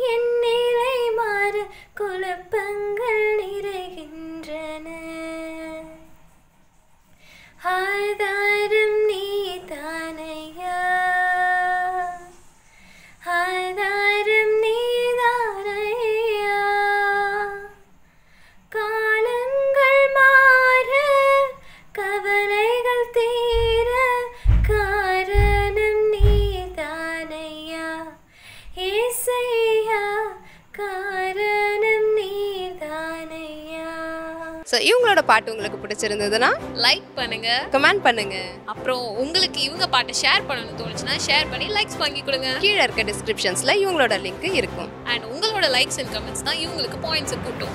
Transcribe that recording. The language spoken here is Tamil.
என் ஸோ இவங்களோட பாட்டு உங்களுக்கு பிடிச்சிருந்ததுன்னா லைக் பண்ணுங்க. கமெண்ட் பண்ணுங்க. அப்புறம் உங்களுக்கு இவங்க பாட்டை ஷேர் பண்ணணும்னு தோணுச்சுன்னா ஷேர் பண்ணி லைக்ஸ் வாங்கி கொடுங்க. கீழே இருக்க டிஸ்கிரிப்ஷன்ஸில் இவங்களோட லிங்க் இருக்கும். அண்ட் உங்களோட லைக்ஸ் அண்ட் கமெண்ட்ஸ் தான் இவங்களுக்கு பாயிண்ட்ஸ் கூட்டும்.